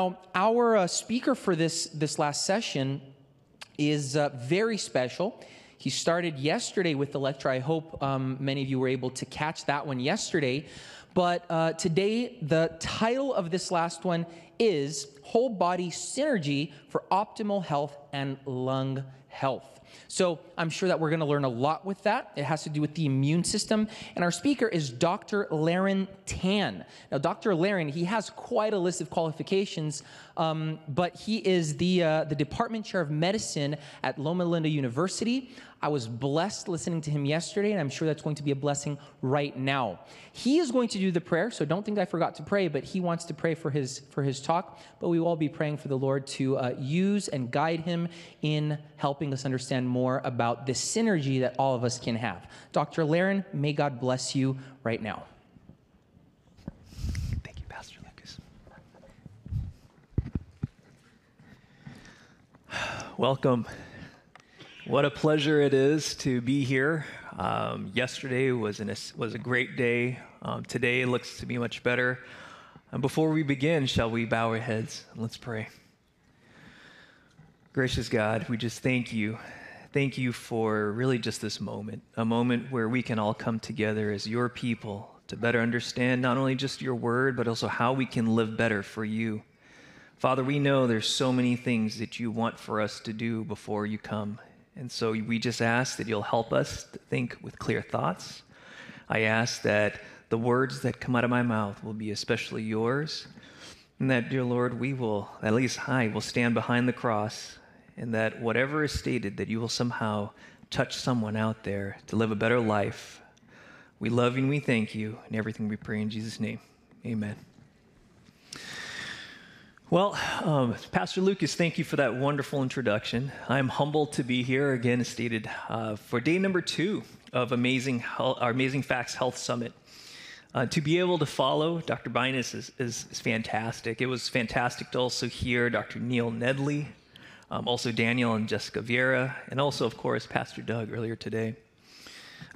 Now, our uh, speaker for this, this last session is uh, very special. He started yesterday with the lecture. I hope um, many of you were able to catch that one yesterday. But uh, today, the title of this last one is Whole Body Synergy for Optimal Health and Lung Health. So I'm sure that we're going to learn a lot with that. It has to do with the immune system. And our speaker is Dr. Laren Tan. Now, Dr. Laren, he has quite a list of qualifications, um, but he is the, uh, the department chair of medicine at Loma Linda University. I was blessed listening to him yesterday, and I'm sure that's going to be a blessing right now. He is going to do the prayer, so don't think I forgot to pray, but he wants to pray for his for his talk. But we will all be praying for the Lord to uh, use and guide him in helping us understand more about this synergy that all of us can have. Dr. Laren, may God bless you right now. Thank you, Pastor Lucas. Welcome. What a pleasure it is to be here. Um, yesterday was, an, was a great day. Um, today looks to be much better. And before we begin, shall we bow our heads and let's pray. Gracious God, we just thank you. Thank you for really just this moment, a moment where we can all come together as your people to better understand not only just your word, but also how we can live better for you. Father, we know there's so many things that you want for us to do before you come. And so we just ask that you'll help us to think with clear thoughts. I ask that the words that come out of my mouth will be especially yours. And that, dear Lord, we will, at least I, will stand behind the cross. And that whatever is stated, that you will somehow touch someone out there to live a better life. We love you and we thank you. And everything we pray in Jesus' name. Amen. Well, um, Pastor Lucas, thank you for that wonderful introduction. I'm humbled to be here again, as stated, uh, for day number two of Amazing, Health, our Amazing Facts Health Summit. Uh, to be able to follow Dr. Binus is, is, is, fantastic. It was fantastic to also hear Dr. Neil Nedley, um, also Daniel and Jessica Vierra, and also, of course, Pastor Doug earlier today.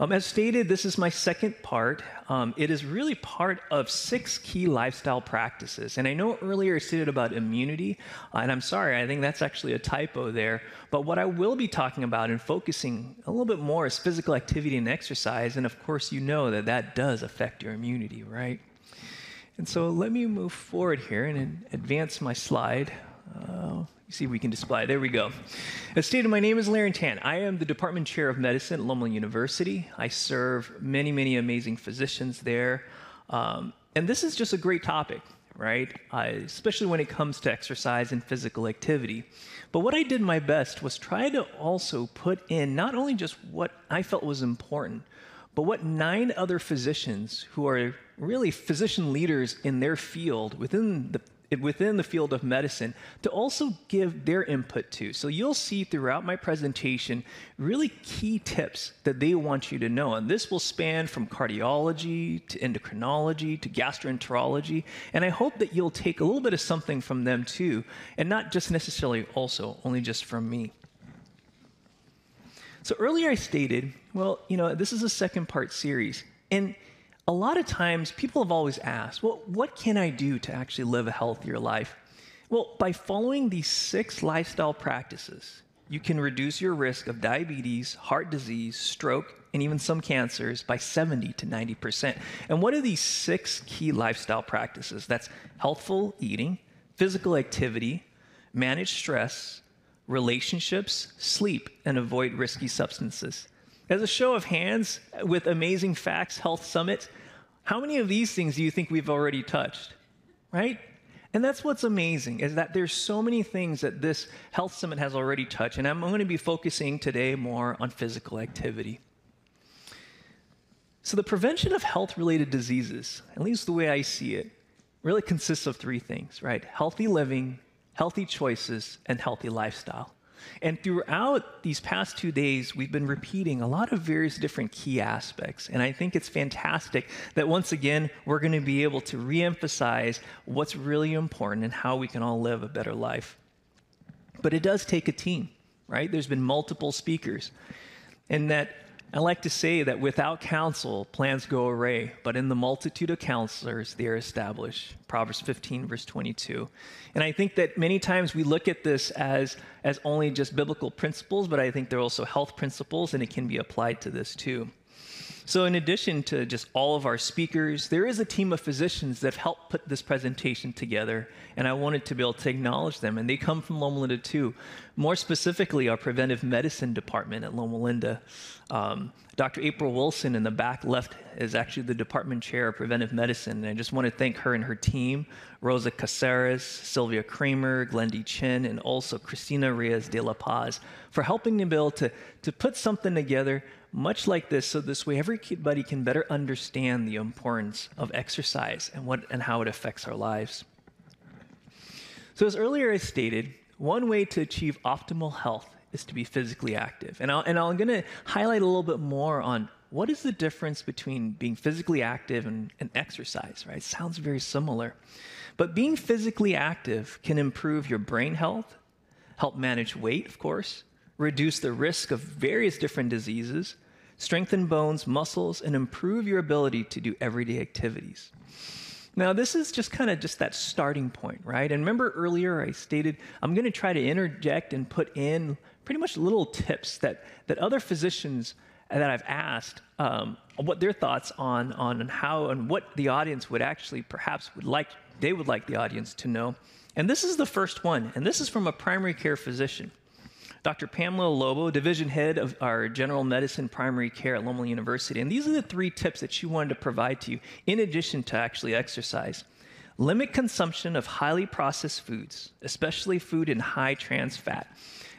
Um, as stated, this is my second part. Um, it is really part of six key lifestyle practices. And I know earlier I stated about immunity, uh, and I'm sorry, I think that's actually a typo there. But what I will be talking about and focusing a little bit more is physical activity and exercise. And of course, you know that that does affect your immunity, right? And so let me move forward here and advance my slide. Uh, see if we can display. There we go. As stated, my name is Laren Tan. I am the Department Chair of Medicine at Loma University. I serve many, many amazing physicians there. Um, and this is just a great topic, right? especially when it comes to exercise and physical activity. But what I did my best was try to also put in not only just what I felt was important, but what nine other physicians who are really physician leaders in their field within the within the field of medicine to also give their input to. So you'll see throughout my presentation really key tips that they want you to know. And this will span from cardiology to endocrinology to gastroenterology. And I hope that you'll take a little bit of something from them too, and not just necessarily also only just from me. So earlier I stated, well, you know, this is a second part series. And a lot of times people have always asked, well, what can I do to actually live a healthier life? Well, by following these six lifestyle practices, you can reduce your risk of diabetes, heart disease, stroke, and even some cancers by 70 to 90%. And what are these six key lifestyle practices? That's healthful eating, physical activity, manage stress, relationships, sleep, and avoid risky substances. As a show of hands, with Amazing Facts Health Summit, how many of these things do you think we've already touched? Right? And that's what's amazing is that there's so many things that this health summit has already touched. And I'm going to be focusing today more on physical activity. So the prevention of health related diseases, at least the way I see it, really consists of three things, right? Healthy living, healthy choices, and healthy lifestyle. And throughout these past two days, we've been repeating a lot of various different key aspects. And I think it's fantastic that once again, we're going to be able to reemphasize what's really important and how we can all live a better life. But it does take a team, right? There's been multiple speakers. And that I like to say that without counsel, plans go awry, but in the multitude of counselors, they are established. Proverbs 15, verse 22. And I think that many times we look at this as, as only just biblical principles, but I think they're also health principles, and it can be applied to this too. So, in addition to just all of our speakers, there is a team of physicians that have helped put this presentation together, and I wanted to be able to acknowledge them. And they come from Loma Linda too. More specifically, our preventive medicine department at Loma Linda. Um, Dr. April Wilson in the back left is actually the department chair of preventive medicine. And I just want to thank her and her team Rosa Caceres, Sylvia Kramer, Glendy Chin, and also Christina Reyes de la Paz for helping me be able to, to put something together much like this, so this way everybody can better understand the importance of exercise and, what, and how it affects our lives. So, as earlier I stated, one way to achieve optimal health is to be physically active. And, i I'm going to highlight a little bit more on what is the difference between being physically active and, and exercise, right? Sounds very similar. But being physically active can improve your brain health, help manage weight, of course, reduce the risk of various different diseases, strengthen bones, muscles, and improve your ability to do everyday activities. Now, this is just kind of just that starting point, right? And remember earlier I stated I'm going to try to interject and put in pretty much little tips that, that other physicians that I've asked um, what their thoughts on, on how and what the audience would actually perhaps would like, they would like the audience to know. And this is the first one, and this is from a primary care physician. Dr. Pamela Lobo, division head of our general medicine primary care at Loma University. And these are the three tips that she wanted to provide to you in addition to actually exercise. Limit consumption of highly processed foods, especially food in high trans fat.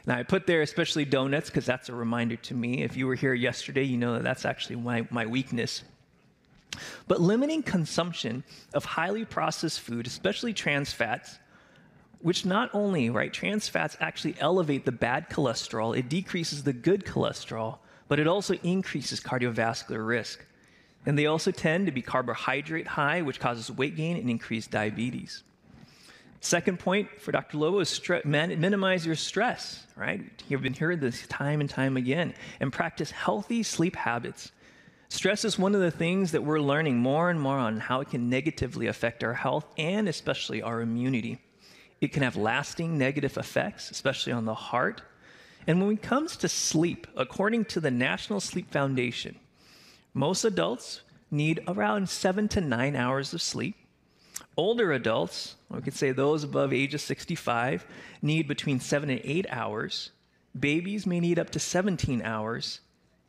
Now, I put there especially donuts because that's a reminder to me. If you were here yesterday, you know that that's actually my, my weakness. But limiting consumption of highly processed food, especially trans fats, which not only, right, trans fats actually elevate the bad cholesterol, it decreases the good cholesterol, but it also increases cardiovascular risk. And they also tend to be carbohydrate high, which causes weight gain and increased diabetes. Second point for Dr. Lobo is stre- minimize your stress, right? You've been hearing this time and time again, and practice healthy sleep habits. Stress is one of the things that we're learning more and more on how it can negatively affect our health and especially our immunity. It can have lasting negative effects, especially on the heart. And when it comes to sleep, according to the National Sleep Foundation, most adults need around seven to nine hours of sleep. Older adults, we could say those above age of 65, need between seven and eight hours. Babies may need up to 17 hours.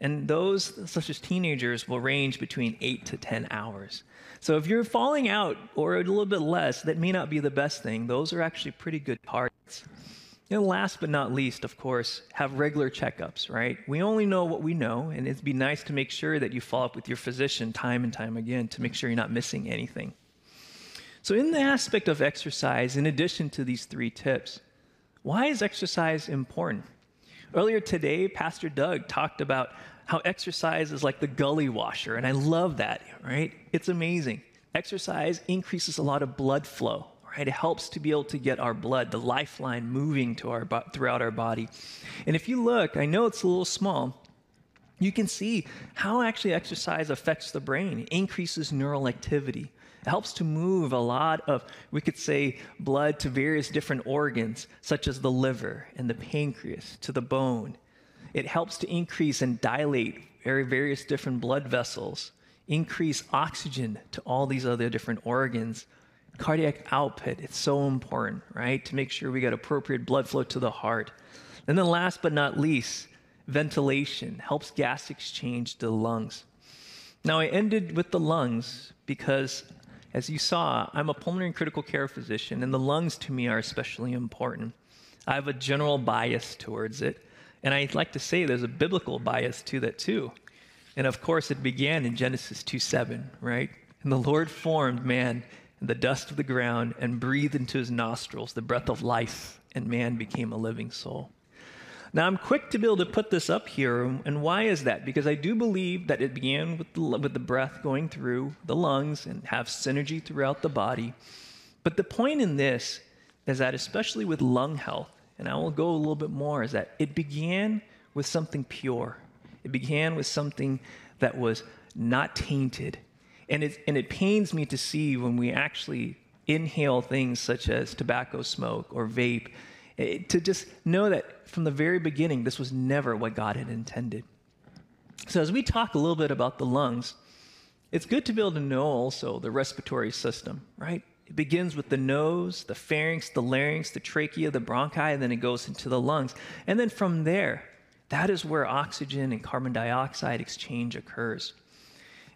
And those, such as teenagers, will range between eight to 10 hours. So if you're falling out or a little bit less, that may not be the best thing. Those are actually pretty good targets. And last but not least, of course, have regular checkups, right? We only know what we know, and it'd be nice to make sure that you follow up with your physician time and time again to make sure you're not missing anything. So, in the aspect of exercise, in addition to these three tips, why is exercise important? Earlier today, Pastor Doug talked about how exercise is like the gully washer, and I love that, right? It's amazing. Exercise increases a lot of blood flow, right? It helps to be able to get our blood, the lifeline, moving to our throughout our body. And if you look, I know it's a little small, you can see how actually exercise affects the brain. It increases neural activity. It helps to move a lot of, we could say, blood to various different organs, such as the liver and the pancreas, to the bone. It helps to increase and dilate very various different blood vessels, increase oxygen to all these other different organs. Cardiac output, it's so important, right? To make sure we get appropriate blood flow to the heart. And then last but not least, ventilation helps gas exchange to the lungs. Now, I ended with the lungs because, as you saw, I'm a pulmonary critical care physician, and the lungs to me are especially important. I have a general bias towards it. And I'd like to say there's a biblical bias to that too. And of course, it began in Genesis 2 7, right? And the Lord formed man in the dust of the ground and breathed into his nostrils the breath of life, and man became a living soul. Now, I'm quick to be able to put this up here, and why is that? Because I do believe that it began with the, with the breath going through the lungs and have synergy throughout the body. But the point in this is that, especially with lung health, and I will go a little bit more, is that it began with something pure. It began with something that was not tainted. And it, and it pains me to see when we actually inhale things such as tobacco smoke or vape, it, eh, to just know that from the very beginning, this was never what God had intended. So, as we talk a little bit about the lungs, it's good to be able to know also the respiratory system, right? It begins with the nose, the pharynx, the larynx, the trachea, the bronchi, and then it goes into the lungs. And then from there, that is where oxygen and carbon dioxide exchange occurs.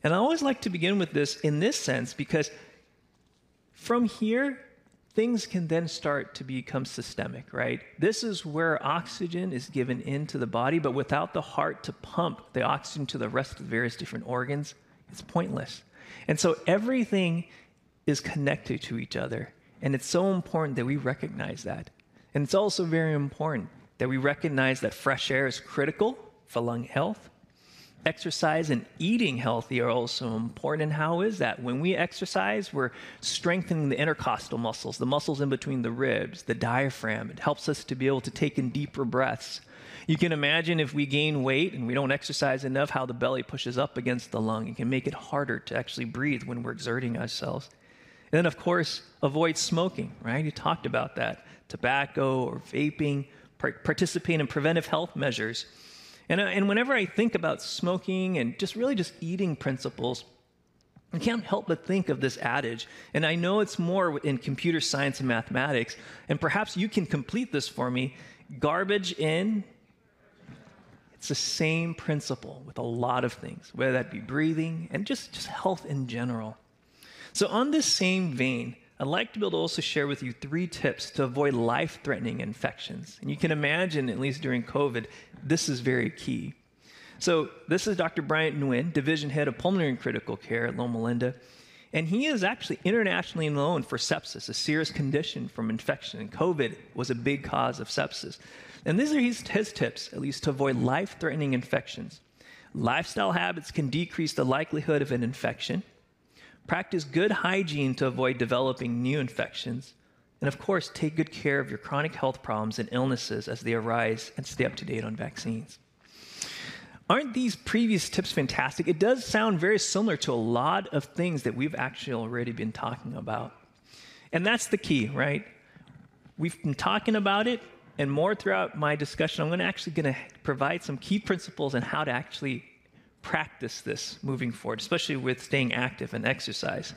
And I always like to begin with this in this sense because from here, things can then start to become systemic, right? This is where oxygen is given into the body, but without the heart to pump the oxygen to the rest of the various different organs, it's pointless. And so everything is connected to each other. And it's so important that we recognize that. And it's also very important that we recognize that fresh air is critical for lung health, exercise and eating healthy are also important. And how is that? When we exercise, we're strengthening the intercostal muscles, the muscles in between the ribs, the diaphragm. It helps us to be able to take in deeper breaths. You can imagine if we gain weight and we don't exercise enough, how the belly pushes up against the lung. It can make it harder to actually breathe when we're exerting ourselves. And then, of course, avoid smoking, right? You talked about that. Tobacco or vaping, participate in preventive health measures and, uh, and whenever I think about smoking and just really just eating principles, I can't help but think of this adage. And I know it's more in computer science and mathematics. And perhaps you can complete this for me. Garbage in, it's the same principle with a lot of things, whether that be breathing and just, just health in general. So, on this same vein, I'd like to be able to also share with you three tips to avoid life threatening infections. And you can imagine, at least during COVID, this is very key. So, this is Dr. Bryant Nguyen, Division Head of Pulmonary and Critical Care at Loma Linda. And he is actually internationally known for sepsis, a serious condition from infection. And COVID was a big cause of sepsis. And these are his, his tips, at least, to avoid life threatening infections. Lifestyle habits can decrease the likelihood of an infection. Practice good hygiene to avoid developing new infections. And of course, take good care of your chronic health problems and illnesses as they arise and stay up to date on vaccines. Aren't these previous tips fantastic? It does sound very similar to a lot of things that we've actually already been talking about. And that's the key, right? We've been talking about it, and more throughout my discussion, I'm going to actually going to provide some key principles on how to actually practice this moving forward, especially with staying active and exercise.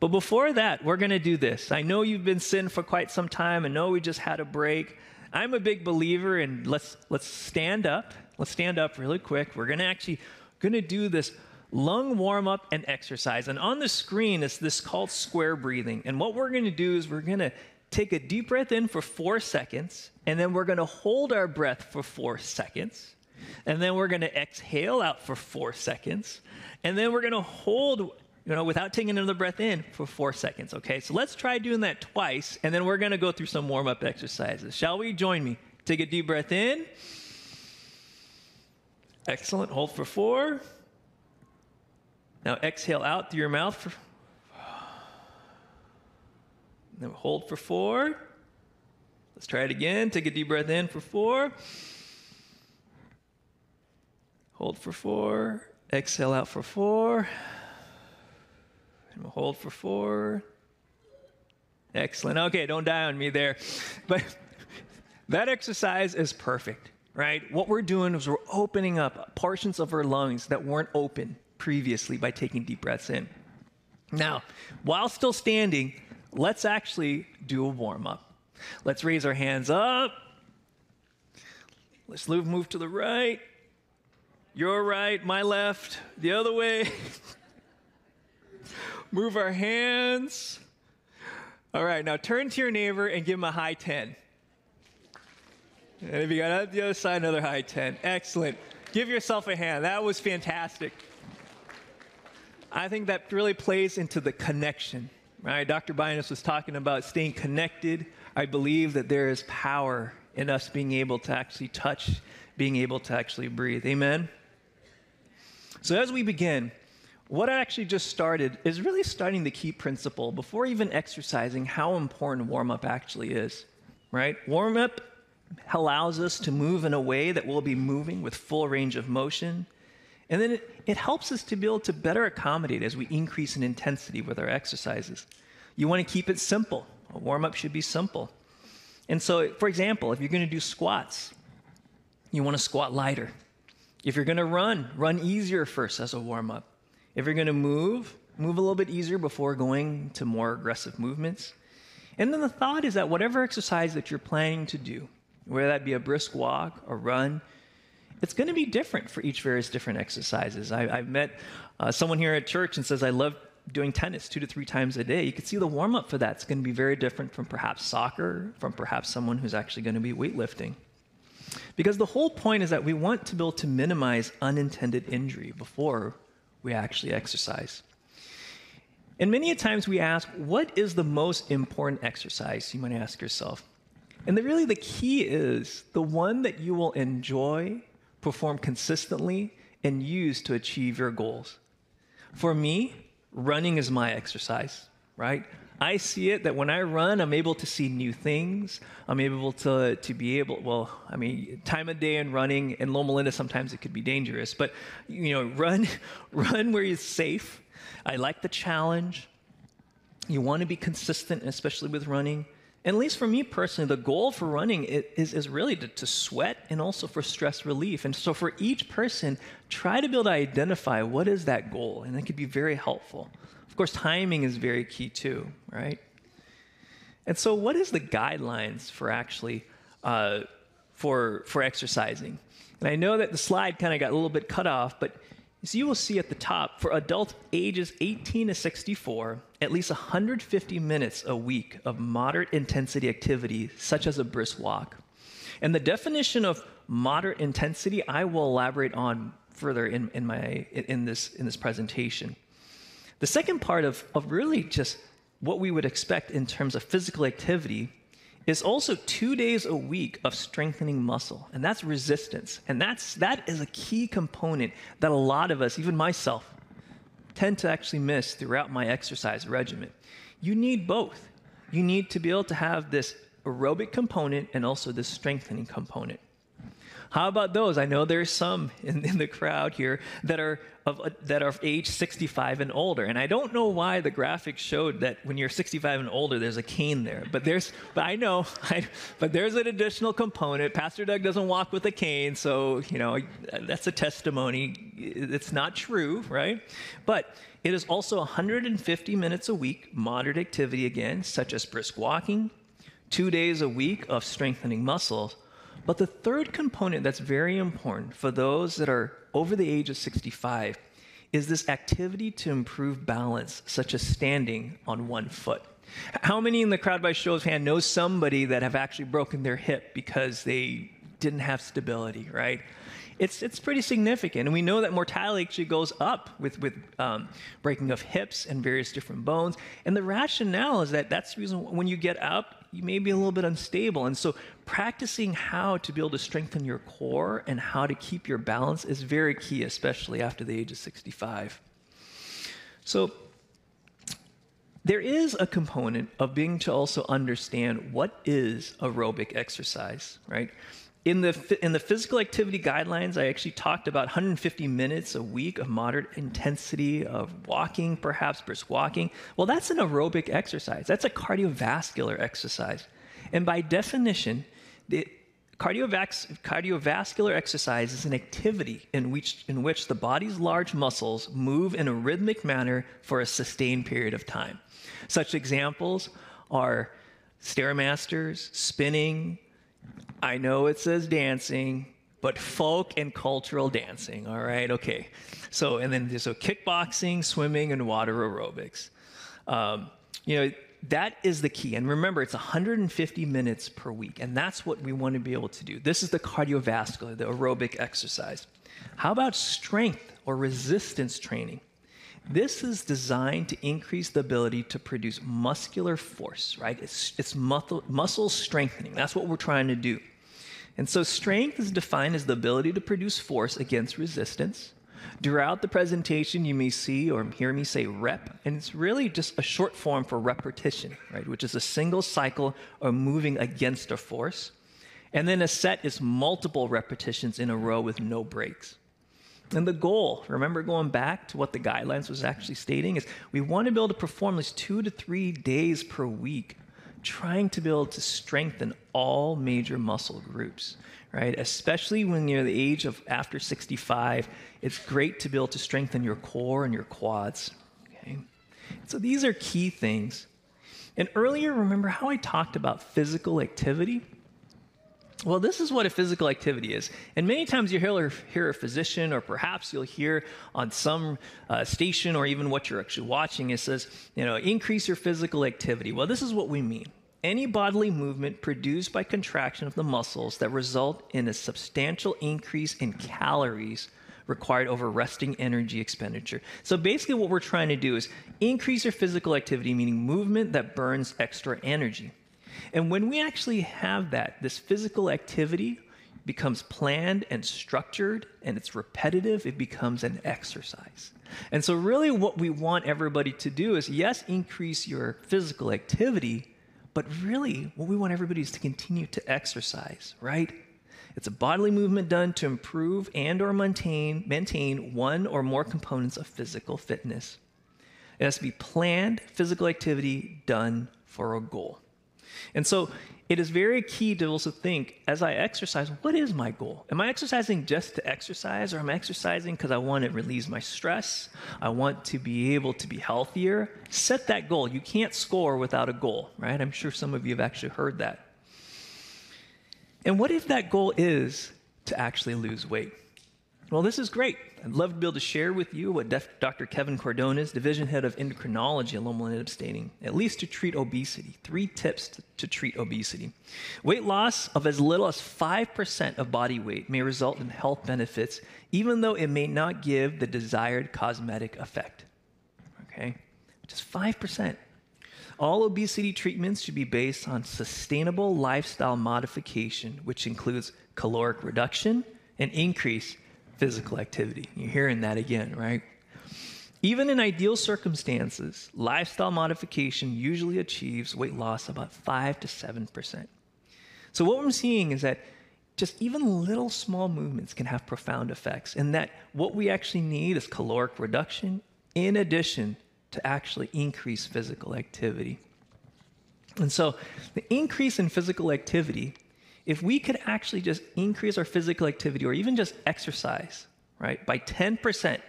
But before that, we're going to do this. I know you've been sitting for quite some time. I know we just had a break. I'm a big believer in let's let's stand up. Let's stand up really quick. We're going to actually going to do this lung warm up and exercise. And on the screen is this called square breathing. And what we're going to do is we're going to take a deep breath in for 4 seconds and then we're going to hold our breath for 4 seconds. And then we're going to exhale out for four seconds. And then we're going to hold, you know, without taking another breath in for four seconds. Okay, so let's try doing that twice. And then we're going to go through some warm up exercises. Shall we? Join me. Take a deep breath in. Excellent. Hold for four. Now exhale out through your mouth. For, then hold for four. Let's try it again. Take a deep breath in for four. Hold for four. Exhale out for four. And we'll hold for four. Excellent. Okay, don't die on me there. But that exercise is perfect, right? What we're doing is we're opening up portions of our lungs that weren't open previously by taking deep breaths in. Now, while still standing, let's actually do a warm up. Let's raise our hands up. Let's move, move to the right your right, my left, the other way. Move our hands. All right, now turn to your neighbor and give him a high 10. And if you got out the other side, another high 10. Excellent. Give yourself a hand. That was fantastic. I think that really plays into the connection, right? Dr. Binus was talking about staying connected. I believe that there is power in us being able to actually touch, being able to actually breathe. Amen? So, as we begin, what I actually just started is really starting the key principle before even exercising how important warm up actually is, right? Warm up allows us to move in a way that we'll be moving with full range of motion. And then it, it helps us to be able to better accommodate as we increase in intensity with our exercises. You want to keep it simple. A warm up should be simple. And so, for example, if you're going to do squats, you want to squat lighter. If you're going to run, run easier first as a warm up. If you're going to move, move a little bit easier before going to more aggressive movements. And then the thought is that whatever exercise that you're planning to do, whether that be a brisk walk or run, it's going to be different for each various different exercises. I, have met uh, someone here at church and says, I love doing tennis two to three times a day. You can see the warm up for that's going to be very different from perhaps soccer, from perhaps someone who's actually going to be weightlifting. Because the whole point is that we want to be able to minimize unintended injury before we actually exercise. And many times we ask, what is the most important exercise? You might ask yourself. And the, really, the key is the one that you will enjoy, perform consistently, and use to achieve your goals. For me, running is my exercise, right? I see it that when I run, I'm able to see new things. I'm able to, to be able, well, I mean, time of day and running in Loma Linda, sometimes it could be dangerous, but, you know, run, run where you're safe. I like the challenge. You want to be consistent, especially with running. And at least for me personally, the goal for running is, is really to, to, sweat and also for stress relief. And so for each person, try to be able to identify what is that goal, and it could be very helpful course, timing is very key too, right? And so, what is the guidelines for actually uh, for for exercising? And I know that the slide kind of got a little bit cut off, but as you will see at the top, for adults ages 18 to 64, at least 150 minutes a week of moderate intensity activity, such as a brisk walk. And the definition of moderate intensity, I will elaborate on further in, in, my, in, this, in this presentation. The second part of, of really just what we would expect in terms of physical activity is also two days a week of strengthening muscle, and that's resistance. And that's, that is a key component that a lot of us, even myself, tend to actually miss throughout my exercise regimen. You need both. You need to be able to have this aerobic component and also this strengthening component. How about those? I know there's some in, in the crowd here that are of that are age 65 and older, and I don't know why the graphic showed that when you're 65 and older, there's a cane there. But there's, but I know, I, but there's an additional component. Pastor Doug doesn't walk with a cane, so you know that's a testimony. It's not true, right? But it is also 150 minutes a week, moderate activity again, such as brisk walking, two days a week of strengthening muscles but the third component that's very important for those that are over the age of 65 is this activity to improve balance, such as standing on one foot. How many in the crowd by show of hand know somebody that have actually broken their hip because they didn't have stability, right? It's, it's pretty significant. And we know that mortality actually goes up with, with um, breaking of hips and various different bones. And the rationale is that that's the reason when you get up, you may be a little bit unstable. And so practicing how to be able to strengthen your core and how to keep your balance is very key, especially after the age of 65. So there is a component of being to also understand what is aerobic exercise, right? In the, in the physical activity guidelines, I actually talked about 150 minutes a week of moderate intensity of walking, perhaps brisk walking. Well, that's an aerobic exercise. That's a cardiovascular exercise. And by definition, the cardiovascular exercise is an activity in which, in which the body's large muscles move in a rhythmic manner for a sustained period of time. Such examples are stairmasters, spinning, I know it says dancing, but folk and cultural dancing. All right, okay. So, and then there's so kickboxing, swimming, and water aerobics. Um, you know, that is the key. And remember, it's 150 minutes per week, and that's what we want to be able to do. This is the cardiovascular, the aerobic exercise. How about strength or resistance training? This is designed to increase the ability to produce muscular force, right? It's, it's muscle, muscle strengthening. That's what we're trying to do. And so, strength is defined as the ability to produce force against resistance. Throughout the presentation, you may see or hear me say rep, and it's really just a short form for repetition, right? Which is a single cycle of moving against a force. And then a set is multiple repetitions in a row with no breaks. And the goal, remember going back to what the guidelines was actually stating, is we want to be able to perform these two to three days per week, trying to be able to strengthen all major muscle groups, right? Especially when you're the age of after 65, it's great to be able to strengthen your core and your quads, okay? So these are key things. And earlier, remember how I talked about physical activity? Well, this is what a physical activity is. And many times you hear, hear a physician, or perhaps you'll hear on some uh, station or even what you're actually watching, it says, you know, increase your physical activity. Well, this is what we mean. Any bodily movement produced by contraction of the muscles that result in a substantial increase in calories required over resting energy expenditure. So basically, what we're trying to do is increase your physical activity, meaning movement that burns extra energy. And when we actually have that, this physical activity becomes planned and structured and it's repetitive, it becomes an exercise. And so, really, what we want everybody to do is yes, increase your physical activity, but really, what we want everybody is to continue to exercise, right? It's a bodily movement done to improve and or maintain, maintain one or more components of physical fitness. It has to be planned physical activity done for a goal. And so it is very key to also think as I exercise, what is my goal? Am I exercising just to exercise, or am I exercising because I want to release my stress? I want to be able to be healthier? Set that goal. You can't score without a goal, right? I'm sure some of you have actually heard that. And what if that goal is to actually lose weight? Well, this is great. I'd love to be able to share with you what Dr. Kevin Cordones, Division Head of Endocrinology at Loma Linda, stating, at least to treat obesity. Three tips to, to treat obesity. Weight loss of as little as 5% of body weight may result in health benefits, even though it may not give the desired cosmetic effect. Okay? Just 5%. All obesity treatments should be based on sustainable lifestyle modification, which includes caloric reduction and increase physical activity. You're hearing that again, right? Even in ideal circumstances, lifestyle modification usually achieves weight loss about 5 to 7%. So, what I'm seeing is that just even little small movements can have profound effects, and that what we actually need is caloric reduction in addition to actually increase physical activity. And so, the increase in physical activity if we could actually just increase our physical activity or even just exercise, right, by 10%,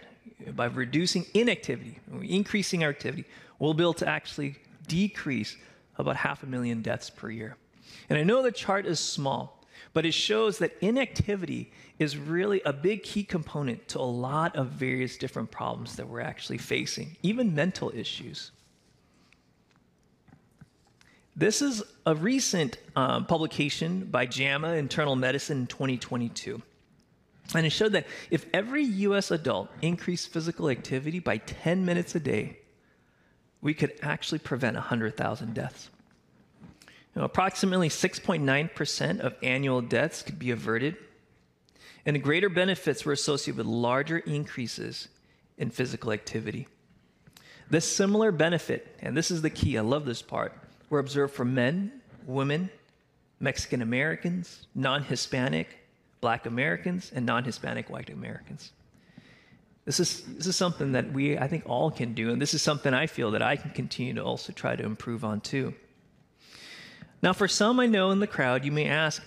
by reducing inactivity, increasing our activity, we'll be able to actually decrease about half a million deaths per year. And I know the chart is small, but it shows that inactivity is really a big key component to a lot of various different problems that we're actually facing, even mental issues. This is a recent um, publication by JAMA Internal Medicine in 2022. And it showed that if every US adult increased physical activity by 10 minutes a day, we could actually prevent 100,000 deaths. You know, approximately 6.9% of annual deaths could be averted, and the greater benefits were associated with larger increases in physical activity. This similar benefit, and this is the key, I love this part, were observed for men, women, Mexican Americans, non Hispanic, black Americans, and non Hispanic white Americans. This is, this is something that we, I think, all can do, and this is something I feel that I can continue to also try to improve on too. Now, for some I know in the crowd, you may ask,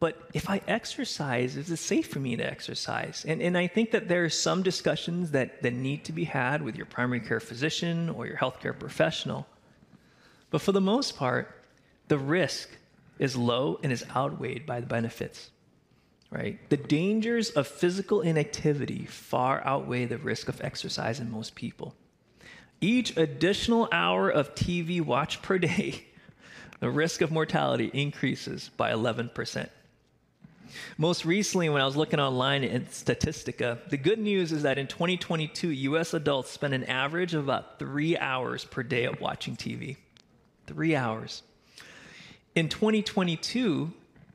but if I exercise, is it safe for me to exercise? And, and I think that there are some discussions that, that need to be had with your primary care physician or your healthcare professional. But for the most part, the risk is low and is outweighed by the benefits. Right? The dangers of physical inactivity far outweigh the risk of exercise in most people. Each additional hour of TV watch per day, the risk of mortality increases by 11%. Most recently, when I was looking online in Statistica, the good news is that in 2022, US adults spend an average of about three hours per day of watching TV three hours. In 2022,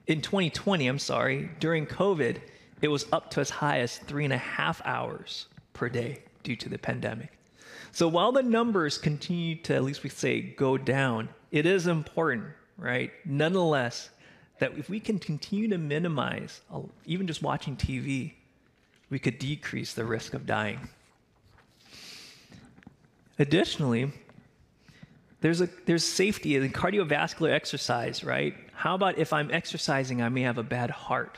in 2020, I'm sorry, during COVID, it was up to as high as three and a half hours per day due to the pandemic. So while the numbers continue to, at least we say, go down, it is important, right? Nonetheless, that if we can continue to minimize, uh, even just watching TV, we could decrease the risk of dying. Additionally, there's, a, there's safety in cardiovascular exercise, right? How about if I'm exercising, I may have a bad heart?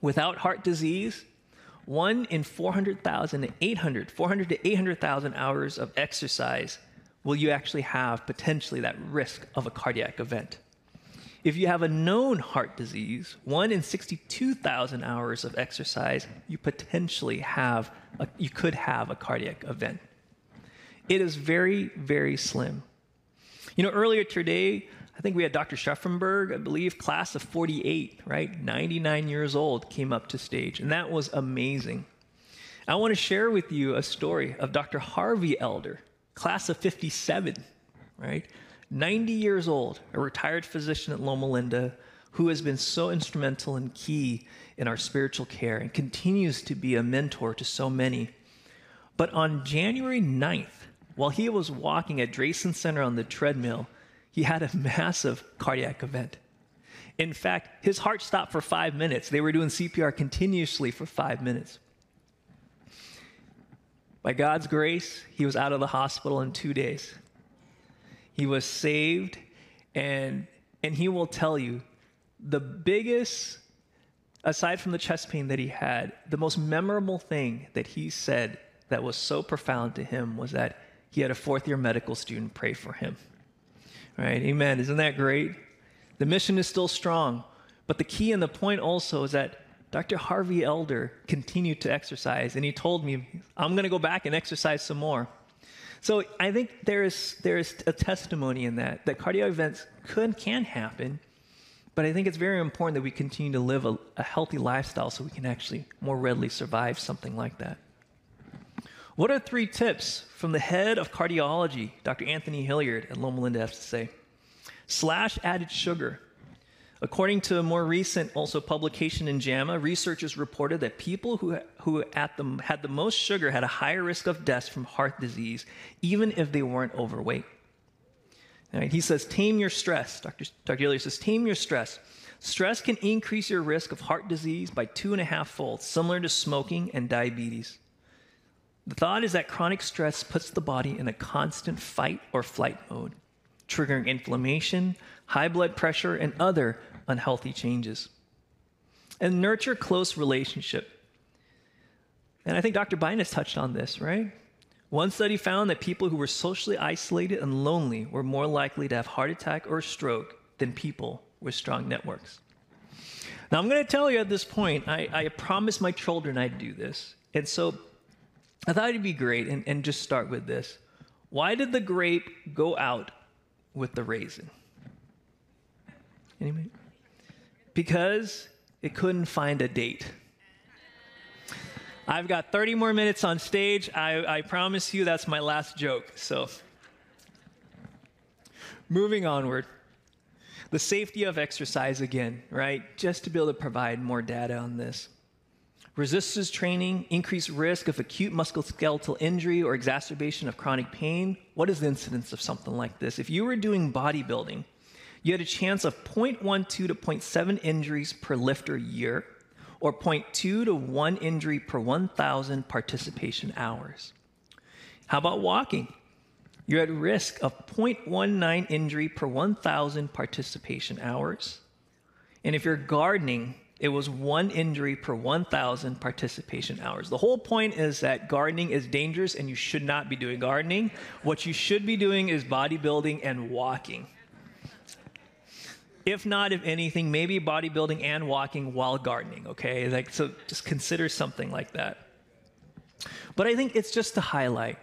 Without heart disease, one in 400,000 to 800, 400 to 800,000 hours of exercise will you actually have potentially that risk of a cardiac event. If you have a known heart disease, one in 62,000 hours of exercise, you potentially have, a, you could have a cardiac event. It is very, very slim. You know, earlier today, I think we had Dr. Schaffenberg, I believe, class of 48, right? 99 years old, came up to stage, and that was amazing. I want to share with you a story of Dr. Harvey Elder, class of 57, right? 90 years old, a retired physician at Loma Linda, who has been so instrumental and key in our spiritual care and continues to be a mentor to so many. But on January 9th, while he was walking at Drayson Center on the treadmill, he had a massive cardiac event. In fact, his heart stopped for five minutes. They were doing CPR continuously for five minutes. By God's grace, he was out of the hospital in two days. He was saved, and, and he will tell you the biggest, aside from the chest pain that he had, the most memorable thing that he said that was so profound to him was that he had a fourth year medical student pray for him. Right? Amen. Isn't that great? The mission is still strong. But the key and the point also is that Dr. Harvey Elder continued to exercise, and he told me, I'm going to go back and exercise some more. So I think there is, there is a testimony in that, that cardio events could, can happen, but I think it's very important that we continue to live a, a healthy lifestyle so we can actually more readily survive something like that. What are three tips from the head of cardiology, Dr. Anthony Hilliard at Loma Linda FSA? Slash added sugar. According to a more recent also publication in JAMA, researchers reported that people who, who at the, had the most sugar had a higher risk of death from heart disease, even if they weren't overweight. Right, he says, tame your stress. Dr. Dr. Hilliard says, tame your stress. Stress can increase your risk of heart disease by two and a half fold, similar to smoking and diabetes. The thought is that chronic stress puts the body in a constant fight or flight mode, triggering inflammation, high blood pressure, and other unhealthy changes. And nurture close relationship. And I think Dr. Binus has touched on this, right? One study found that people who were socially isolated and lonely were more likely to have heart attack or stroke than people with strong networks. Now, I'm going to tell you at this point, I, I promised my children I'd do this. And so I thought it'd be great and, and just start with this. Why did the grape go out with the raisin? Anybody? Because it couldn't find a date. I've got 30 more minutes on stage. I, I promise you that's my last joke. So, moving onward. The safety of exercise again, right? Just to be able to provide more data on this. Resistance training, increased risk of acute musculoskeletal injury or exacerbation of chronic pain. What is the incidence of something like this? If you were doing bodybuilding, you had a chance of 0.12 to 0.7 injuries per lifter year, or 0.2 to 1 injury per 1,000 participation hours. How about walking? You're at risk of 0.19 injury per 1,000 participation hours. And if you're gardening, it was one injury per 1,000 participation hours. The whole point is that gardening is dangerous and you should not be doing gardening. What you should be doing is bodybuilding and walking. If not, if anything, maybe bodybuilding and walking while gardening, okay? Like, so just consider something like that. But I think it's just to highlight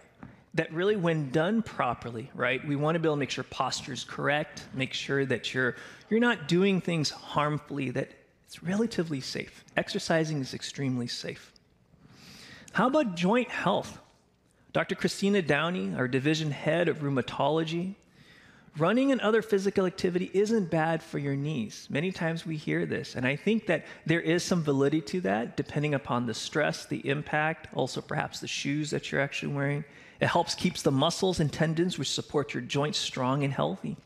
that really when done properly right we want to be able to make sure posture is correct make sure that you're you're not doing things harmfully that it's relatively safe. Exercising is extremely safe. How about joint health? Dr. Christina Downey, our division head of rheumatology, running and other physical activity isn't bad for your knees. Many times we hear this, and I think that there is some validity to that, depending upon the stress, the impact, also perhaps the shoes that you're actually wearing. It helps keeps the muscles and tendons which support your joints strong and healthy.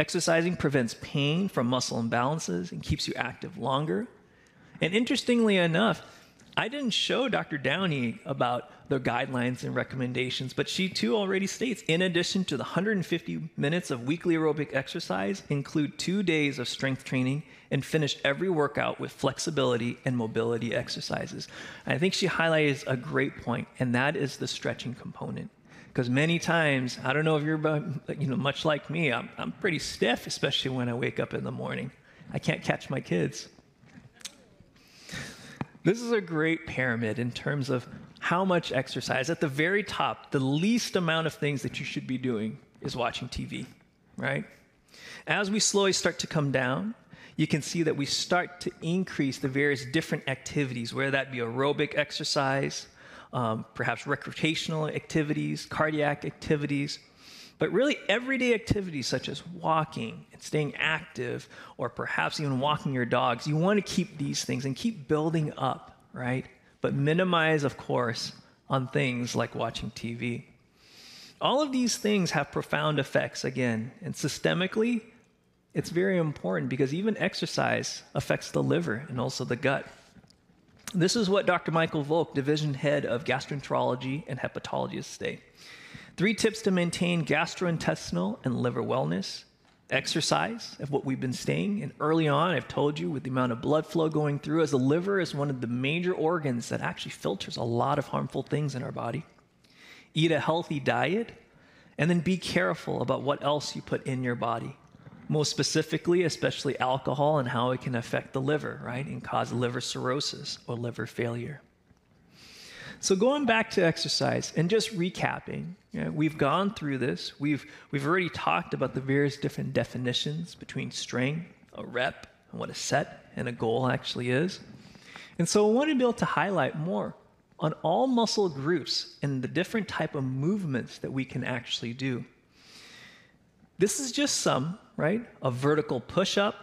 Exercising prevents pain from muscle imbalances and keeps you active longer. And interestingly enough, I didn't show Dr. Downey about the guidelines and recommendations, but she too already states in addition to the 150 minutes of weekly aerobic exercise, include two days of strength training and finish every workout with flexibility and mobility exercises. And I think she highlights a great point, and that is the stretching component. Because many times, I don't know if you're you know, much like me, I'm, I'm pretty stiff, especially when I wake up in the morning. I can't catch my kids. This is a great pyramid in terms of how much exercise. At the very top, the least amount of things that you should be doing is watching TV, right? As we slowly start to come down, you can see that we start to increase the various different activities, whether that be aerobic exercise, um, perhaps recreational activities, cardiac activities, but really everyday activities such as walking and staying active, or perhaps even walking your dogs. You want to keep these things and keep building up, right? But minimize, of course, on things like watching TV. All of these things have profound effects, again, and systemically, it's very important because even exercise affects the liver and also the gut. This is what Dr. Michael Volk, division head of gastroenterology and hepatology, state. Three tips to maintain gastrointestinal and liver wellness. Exercise, of what we've been saying. And early on, I've told you with the amount of blood flow going through, as the liver is one of the major organs that actually filters a lot of harmful things in our body. Eat a healthy diet, and then be careful about what else you put in your body most specifically, especially alcohol and how it can affect the liver, right, and cause liver cirrhosis or liver failure. So going back to exercise and just recapping, you know, we've gone through this. We've we've already talked about the various different definitions between strength, a rep, and what a set and a goal actually is. And so I want to be able to highlight more on all muscle groups and the different type of movements that we can actually do. This is just some, right? A vertical push up.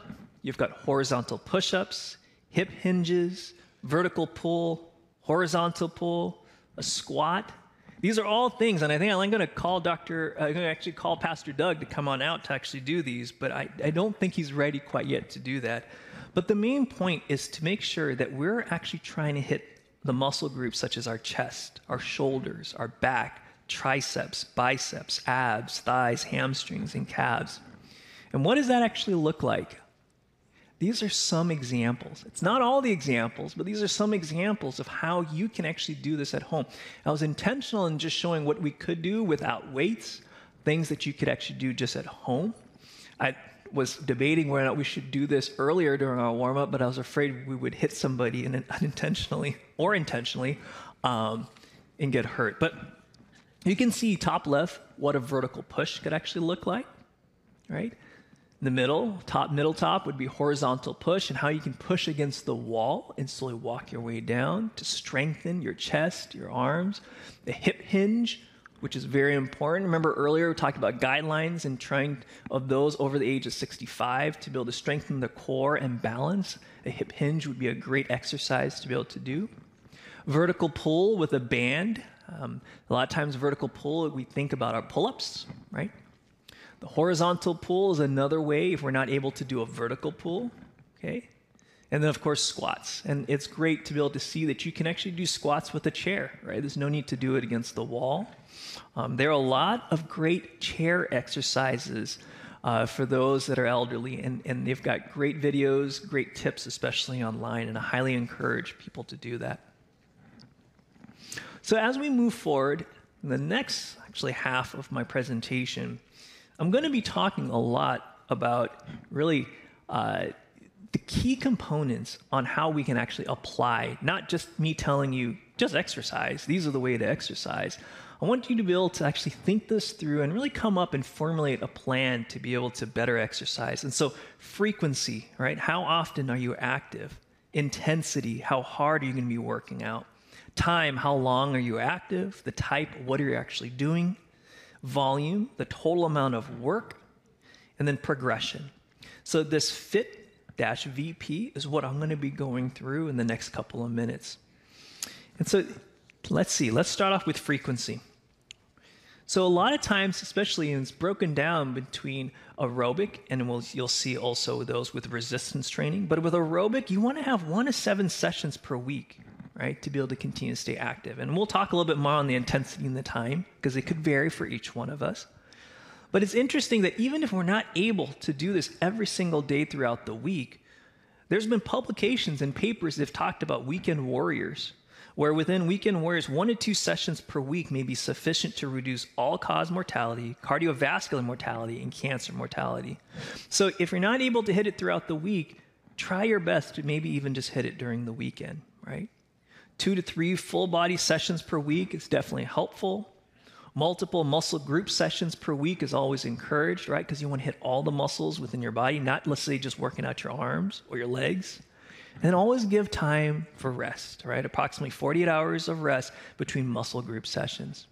You've got horizontal push ups, hip hinges, vertical pull, horizontal pull, a squat. These are all things, and I think I'm going to call Dr. Uh, I'm going to actually call Pastor Doug to come on out to actually do these, but I, I don't think he's ready quite yet to do that. But the main point is to make sure that we're actually trying to hit the muscle groups such as our chest, our shoulders, our back, triceps, biceps, abs, thighs, hamstrings, and calves. And what does that actually look like? These are some examples. It's not all the examples, but these are some examples of how you can actually do this at home. I was intentional in just showing what we could do without weights, things that you could actually do just at home. I was debating whether or not we should do this earlier during our warm up, but I was afraid we would hit somebody unintentionally or intentionally um, and get hurt. But you can see top left what a vertical push could actually look like, right? The middle, top middle top would be horizontal push and how you can push against the wall and slowly walk your way down to strengthen your chest, your arms. The hip hinge, which is very important. Remember earlier we talked about guidelines and trying of those over the age of 65 to be able to strengthen the core and balance. A hip hinge would be a great exercise to be able to do. Vertical pull with a band. Um, a lot of times, vertical pull, we think about our pull ups, right? The horizontal pull is another way if we're not able to do a vertical pull, okay? And then, of course, squats. And it's great to be able to see that you can actually do squats with a chair, right? There's no need to do it against the wall. Um, there are a lot of great chair exercises uh, for those that are elderly, and, and they've got great videos, great tips, especially online, and I highly encourage people to do that. So, as we move forward, the next actually half of my presentation, I'm going to be talking a lot about really uh, the key components on how we can actually apply, not just me telling you, just exercise. These are the way to exercise. I want you to be able to actually think this through and really come up and formulate a plan to be able to better exercise. And so, frequency, right? How often are you active? Intensity, how hard are you going to be working out? Time, how long are you active? The type, what are you actually doing? Volume, the total amount of work, and then progression. So this fit dash VP is what I'm going to be going through in the next couple of minutes. And so let's see, let's start off with frequency. So a lot of times, especially, it's broken down between aerobic, and we'll, you'll see also those with resistance training. But with aerobic, you want to have one to seven sessions per week, right, to be able to continue to stay active. And we'll talk a little bit more on the intensity and the time because it could vary for each one of us. But it's interesting that even if we're not able to do this every single day throughout the week, there's been publications and papers that have talked about weekend warriors where within weekend warriors, one to two sessions per week may be sufficient to reduce all cause mortality, cardiovascular mortality, and cancer mortality. So if you're not able to hit it throughout the week, try your best to maybe even just hit it during the weekend, right? Two to three full body sessions per week is definitely helpful. Multiple muscle group sessions per week is always encouraged, right? Because you want to hit all the muscles within your body, not let's say just working out your arms or your legs. And always give time for rest, right? Approximately 48 hours of rest between muscle group sessions.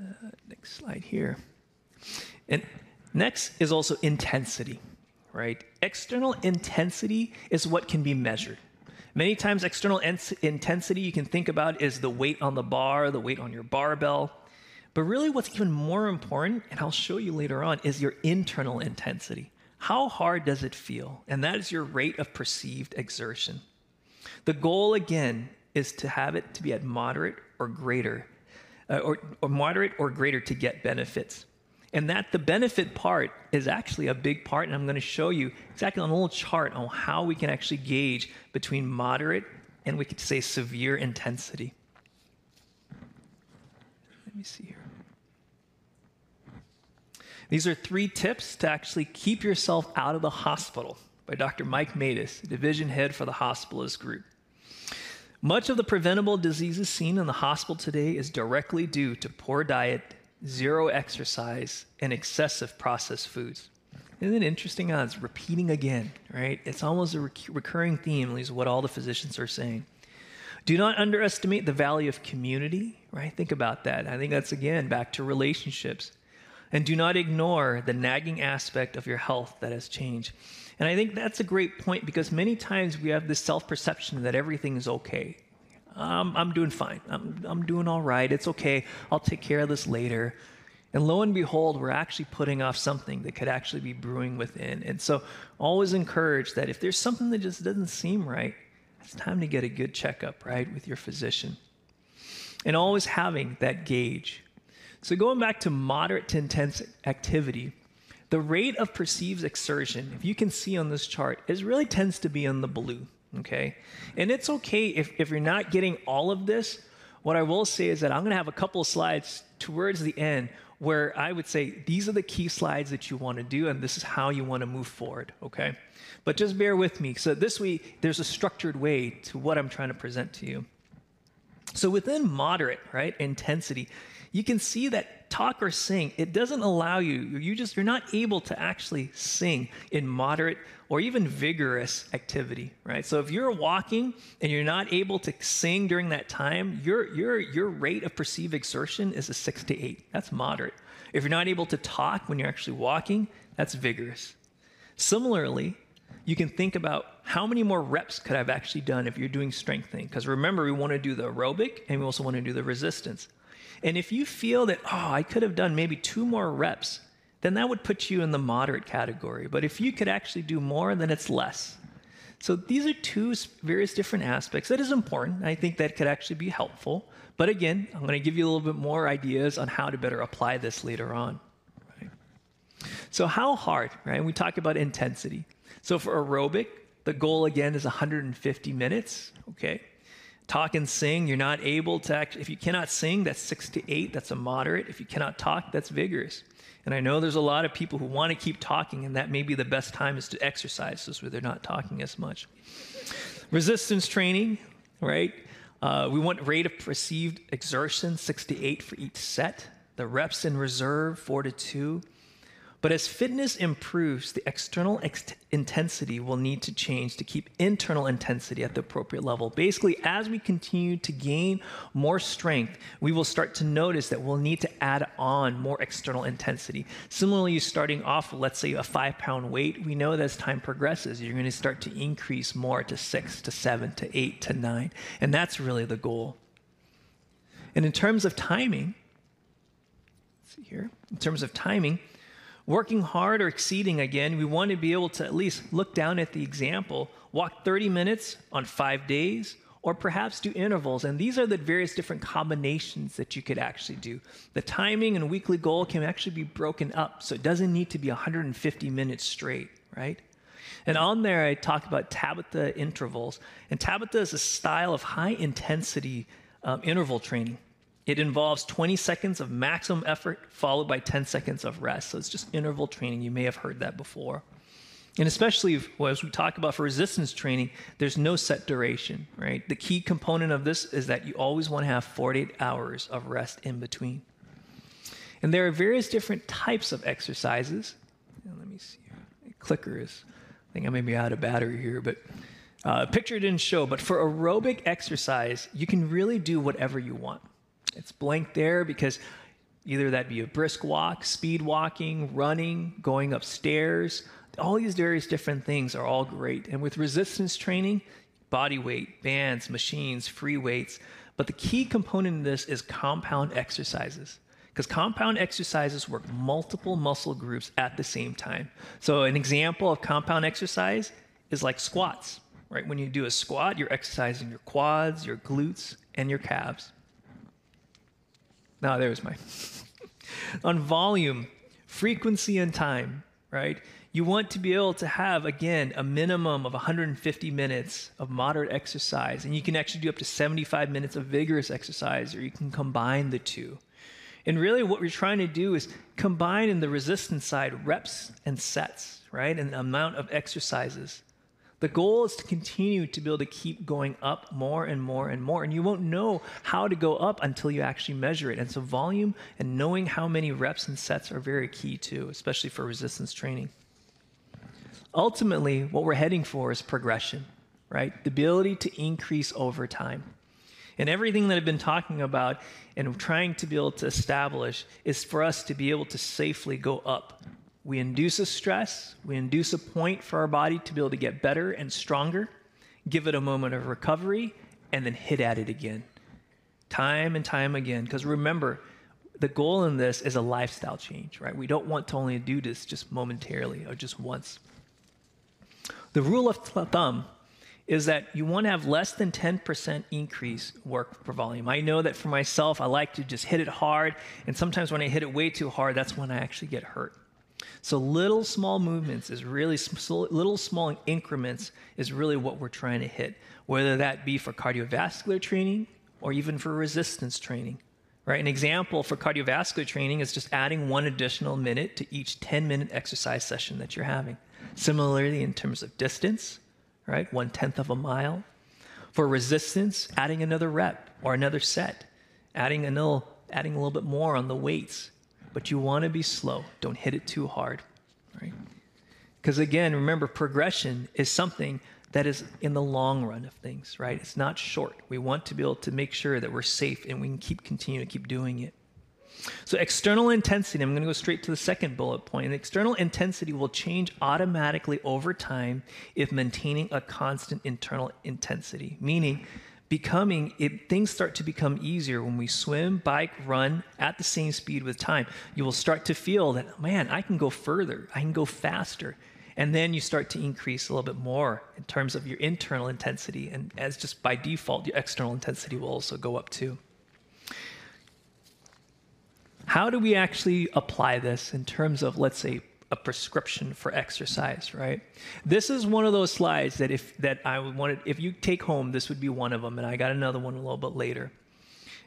Uh, next slide here. And next is also intensity, right? External intensity is what can be measured. Many times, external intensity you can think about is the weight on the bar, the weight on your barbell. But really, what's even more important, and I'll show you later on, is your internal intensity. How hard does it feel? And that is your rate of perceived exertion. The goal, again, is to have it to be at moderate or greater, uh, or, or moderate or greater to get benefits. And that the benefit part is actually a big part, and I'm going to show you exactly on a little chart on how we can actually gauge between moderate and we could say severe intensity. Let me see here. These are three tips to actually keep yourself out of the hospital by Dr. Mike Matus, division head for the hospitalist group. Much of the preventable diseases seen in the hospital today is directly due to poor diet, zero exercise, and excessive processed foods. Isn't it interesting how it's repeating again, right? It's almost a rec- recurring theme, at least what all the physicians are saying. Do not underestimate the value of community, right? Think about that. I think that's again back to relationships. And do not ignore the nagging aspect of your health that has changed. And I think that's a great point because many times we have this self perception that everything is okay. Um, I'm doing fine. I'm, I'm doing all right. It's okay. I'll take care of this later. And lo and behold, we're actually putting off something that could actually be brewing within. And so, always encourage that if there's something that just doesn't seem right, it's time to get a good checkup, right, with your physician. And always having that gauge so, going back to moderate to intense activity, the rate of perceived exertion, if you can see on this chart, is really tends to be on the blue. Okay. And it's okay if, if you're not getting all of this. What I will say is that I'm going to have a couple of slides towards the end where I would say these are the key slides that you want to do, and this is how you want to move forward. Okay. But just bear with me. So, this week, there's a structured way to what I'm trying to present to you. So, within moderate, right, intensity, you can see that talk or sing, it doesn't allow you, you just, you're not able to actually sing in moderate or even vigorous activity, right? So if you're walking and you're not able to sing during that time, your, your, your rate of perceived exertion is a six to eight. That's moderate. If you're not able to talk when you're actually walking, that's vigorous. Similarly, you can think about how many more reps could I've actually done if you're doing strengthening? Because remember, we want to do the aerobic and we also want to do the resistance. And if you feel that, oh, I could have done maybe two more reps, then that would put you in the moderate category. But if you could actually do more, then it's less. So these are two various different aspects. That is important. I think that could actually be helpful. But again, I'm going to give you a little bit more ideas on how to better apply this later on. So how hard, right? We talk about intensity. So for aerobic, the goal again is 150 minutes, okay? Talk and sing, you're not able to actually, if you cannot sing, that's six to eight, that's a moderate. If you cannot talk, that's vigorous. And I know there's a lot of people who want to keep talking, and that may be the best time is to exercise, so where they're not talking as much. Resistance training, right? Uh, we want rate of perceived exertion, six to eight for each set. The reps in reserve, four to two. But as fitness improves, the external ex- intensity will need to change to keep internal intensity at the appropriate level. Basically, as we continue to gain more strength, we will start to notice that we'll need to add on more external intensity. Similarly, starting off, let's say, a five pound weight, we know that as time progresses, you're going to start to increase more to six, to seven, to eight, to nine. And that's really the goal. And in terms of timing, see here, in terms of timing, working hard or exceeding again, we want to be able to at least look down at the example, walk 30 minutes on five days, or perhaps do intervals. And these are the various different combinations that you could actually do. The timing and weekly goal can actually be broken up, so it doesn't need to be 150 minutes straight, right? And on there, I talk about Tabata intervals. And Tabata is a style of high intensity um, interval training. It involves 20 seconds of maximum effort followed by 10 seconds of rest. So it's just interval training. You may have heard that before. And especially as we talk about for resistance training, there's no set duration, right? The key component of this is that you always want to have 48 hours of rest in between. And there are various different types of exercises. let me see. Clicker is, I think I may be out of battery here, but uh, picture didn't show. But for aerobic exercise, you can really do whatever you want. It's blank there because either that be a brisk walk, speed walking, running, going upstairs, all these various different things are all great. And with resistance training, body weight, bands, machines, free weights. But the key component in this is compound exercises. Because compound exercises work multiple muscle groups at the same time. So, an example of compound exercise is like squats, right? When you do a squat, you're exercising your quads, your glutes, and your calves. Now, there's my. On volume, frequency, and time, right? You want to be able to have, again, a minimum of 150 minutes of moderate exercise. And you can actually do up to 75 minutes of vigorous exercise, or you can combine the two. And really, what we're trying to do is combine in the resistance side reps and sets, right? And the amount of exercises. The goal is to continue to be able to keep going up more and more and more. And you won't know how to go up until you actually measure it. And so, volume and knowing how many reps and sets are very key too, especially for resistance training ultimately, what we're heading for is progression, right? The ability to increase over time. And everything that I've been talking about and trying to be able to establish is for us to be able to safely go up. We induce a stress, we induce a point for our body to be able to get better and stronger, give it a moment of recovery, and then hit at it again. Time and time again. Because remember, the goal in this is a lifestyle change, right? We don't want to only do this just momentarily or just once. The rule of thumb is that you want to have less than 10% increase work per volume. I know that for myself, I like to just hit it hard, and sometimes when I hit it way too hard, that's when I actually get hurt. So little small movements is really little small increments is really what we're trying to hit, whether that be for cardiovascular training or even for resistance training. Right? An example for cardiovascular training is just adding one additional minute to each 10 minute exercise session that you're having. Similarly, in terms of distance, right, one tenth of a mile. For resistance, adding another rep or another set, adding a little, adding a little bit more on the weights. But you want to be slow. Don't hit it too hard, right? Because again, remember, progression is something that is in the long run of things, right? It's not short. We want to be able to make sure that we're safe and we can keep continuing to keep doing it. So, external intensity, I'm going to go straight to the second bullet point. And external intensity will change automatically over time if maintaining a constant internal intensity, meaning becoming it, things start to become easier when we swim, bike, run at the same speed with time. You will start to feel that, man, I can go further, I can go faster. And then you start to increase a little bit more in terms of your internal intensity. And as just by default, your external intensity will also go up too. How do we actually apply this in terms of, let's say, a prescription for exercise, right? This is one of those slides that if that I wanted, if you take home, this would be one of them, and I got another one a little bit later.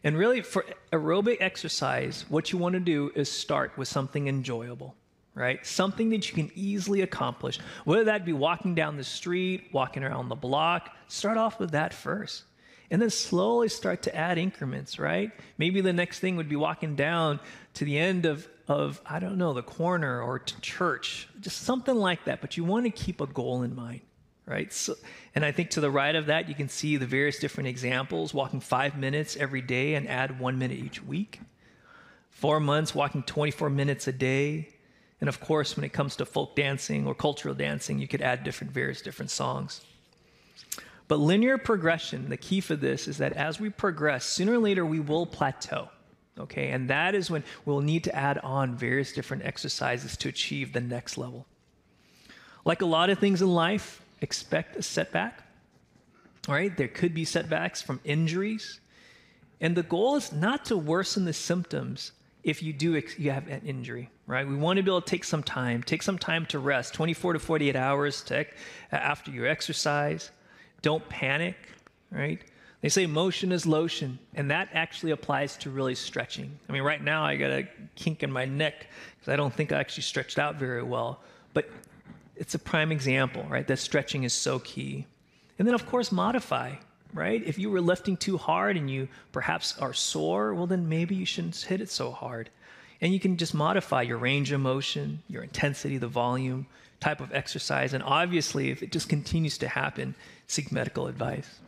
And really, for aerobic exercise, what you want to do is start with something enjoyable, right? Something that you can easily accomplish, whether that be walking down the street, walking around the block. Start off with that first and then slowly start to add increments, right? Maybe the next thing would be walking down to the end of, of I don't know, the corner or church, just something like that. But you want to keep a goal in mind, right? So, and I think to the right of that, you can see the various different examples walking five minutes every day and add one minute each week. Four months, walking 24 minutes a day. And of course, when it comes to folk dancing or cultural dancing, you could add different various different songs. But linear progression, the key for this is that as we progress, sooner or later we will plateau. Okay, and that is when we'll need to add on various different exercises to achieve the next level. Like a lot of things in life, expect a setback. All right, there could be setbacks from injuries. And the goal is not to worsen the symptoms if you do you have an injury, right? We want to be able to take some time, take some time to rest, 24 to 48 hours to, after your exercise. Don't panic, right? They say motion is lotion, and that actually applies to really stretching. I mean, right now I got a kink in my neck because I don't think I actually stretched out very well. But it's a prime example, right? That stretching is so key. And then, of course, modify, right? If you were lifting too hard and you perhaps are sore, well, then maybe you shouldn't hit it so hard. And you can just modify your range of motion, your intensity, the volume, type of exercise. And obviously, if it just continues to happen, seek medical advice.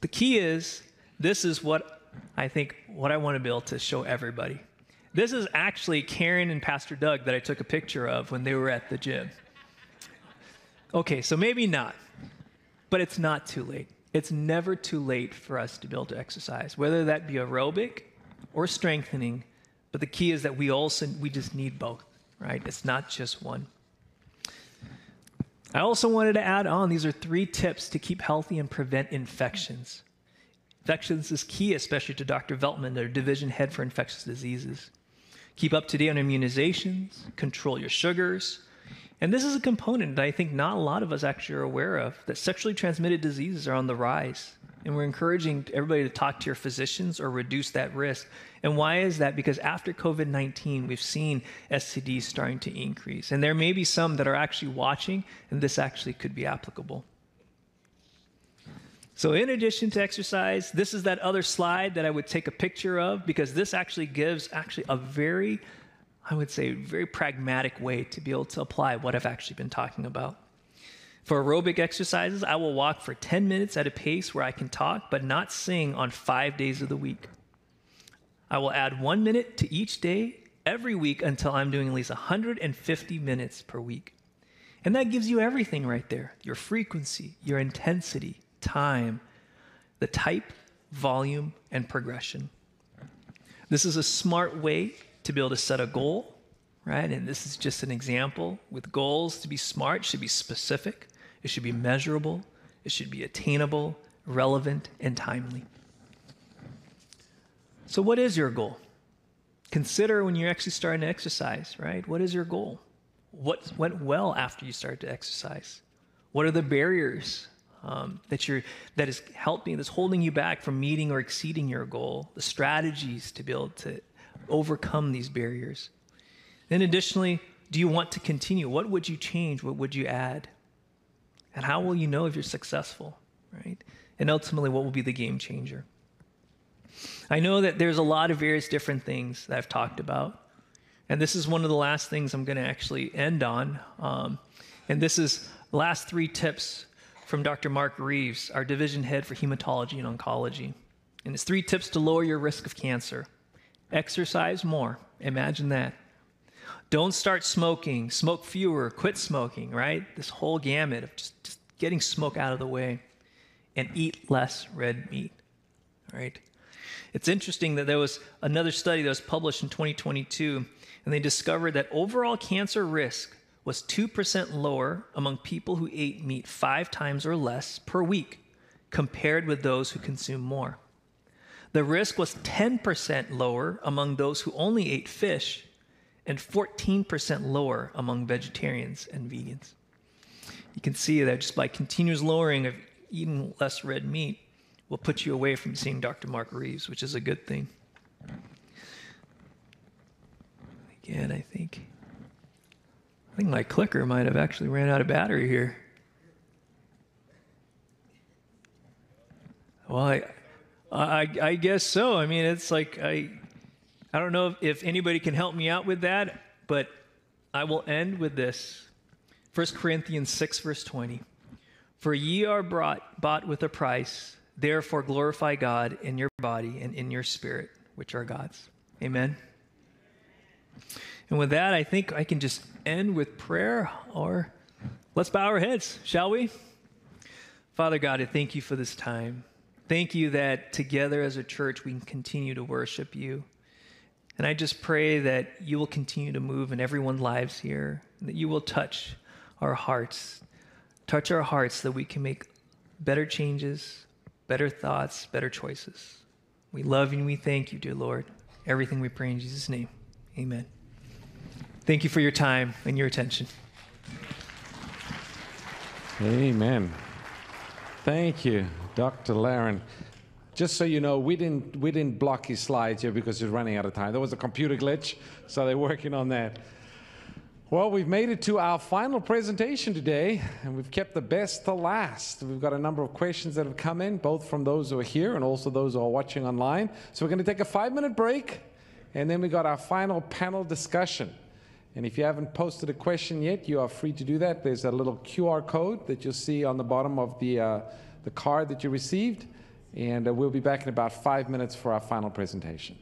The key is this is what I think, what I want to be able to show everybody. This is actually Karen and Pastor Doug that I took a picture of when they were at the gym. Okay, so maybe not, but it's not too late. It's never too late for us to be able to exercise, whether that be aerobic or strengthening. But the key is that we also we just need both, right? It's not just one. I also wanted to add on these are three tips to keep healthy and prevent infections. Infections is key, especially to Dr. Veltman, their division head for infectious diseases. Keep up to date on immunizations, control your sugars, and this is a component that I think not a lot of us actually are aware of that sexually transmitted diseases are on the rise. And we're encouraging everybody to talk to your physicians or reduce that risk. And why is that? Because after COVID 19, we've seen STDs starting to increase. And there may be some that are actually watching, and this actually could be applicable. So, in addition to exercise, this is that other slide that I would take a picture of because this actually gives actually a very I would say, very pragmatic way to be able to apply what I've actually been talking about. For aerobic exercises, I will walk for 10 minutes at a pace where I can talk but not sing on five days of the week. I will add one minute to each day every week until I'm doing at least 150 minutes per week. And that gives you everything right there your frequency, your intensity, time, the type, volume, and progression. This is a smart way to be able to set a goal, right? And this is just an example. With goals to be smart, should be specific, it should be measurable, it should be attainable, relevant, and timely. So, what is your goal? Consider when you're actually starting to exercise, right? What is your goal? What went well after you started to exercise? What are the barriers um, that you're that is helping that's holding you back from meeting or exceeding your goal? The strategies to be able to overcome these barriers? Then, additionally, do you want to continue? What would you change? What would you add? And how will you know if you're successful, right? And ultimately, what will be the game changer? I know that there's a lot of various different things that I've talked about. And this is one of the last things I'm going to actually end on. Um, and this is last three tips from Dr. Mark Reeves, our division head for hematology and oncology. And it's three tips to lower your risk of cancer. Exercise more. Imagine that. Don't start smoking. Smoke fewer. Quit smoking, right? This whole gamut of just, just getting smoke out of the way. And eat less red meat, right? It's interesting that there was another study that was published in 2022, and they discovered that overall cancer risk was 2% lower among people who ate meat five times or less per week compared with those who consume more. The risk was 10% lower among those who only ate fish and 14% lower among vegetarians and vegans. You can see that just by continuous lowering of eating less red meat will put you away from seeing Dr. Mark Reeves, which is a good thing. Again, I think I think my clicker might have actually ran out of battery here. Well, I, I, I guess so. I mean, it's like I, I don't know if, anybody can help me out with that, but I will end with this. 1 Corinthians 6, verse 20. For ye are brought, bought with a price, therefore glorify God in your body and in your spirit, which are God's. Amen. And with that, I think I can just end with prayer, or let's bow our heads, shall we? Father God, I thank you for this time. Thank you that together as a church we can continue to worship you. And I just pray that you will continue to move in everyone's lives here, that you will touch our hearts, touch our hearts so that we can make better changes, better thoughts, better choices. We love you and we thank you, dear Lord. Everything we pray in Jesus' name. Amen. Thank you for your time and your attention. Amen. Thank you, Dr. Laren. Just so you know, we didn't, we didn't block his slides here because he's running out of time. There was a computer glitch, so they're working on that. Well, we've made it to our final presentation today, and we've kept the best to last. We've got a number of questions that have come in, both from those who are here and also those who are watching online. So we're going to take a five minute break, and then we've got our final panel discussion. And if you haven't posted a question yet, you are free to do that. There's a little QR code that you'll see on the bottom of the, uh, the card that you received. And uh, we'll be back in about five minutes for our final presentation.